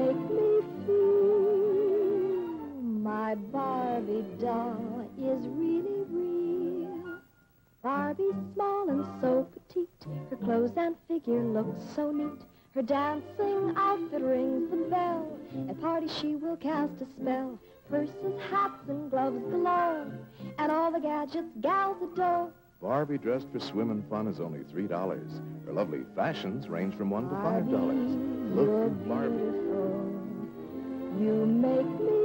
make me feel my Barbie doll is really real. Barbie's small and so petite, her clothes and figure look so neat. Her dancing outfit rings the bell. At parties she will cast a spell. Purses, hats, and gloves galore, and all the gadgets gals adore. Barbie dressed for swim and fun is only $3. Her lovely fashions range from $1 to $5. Look you. me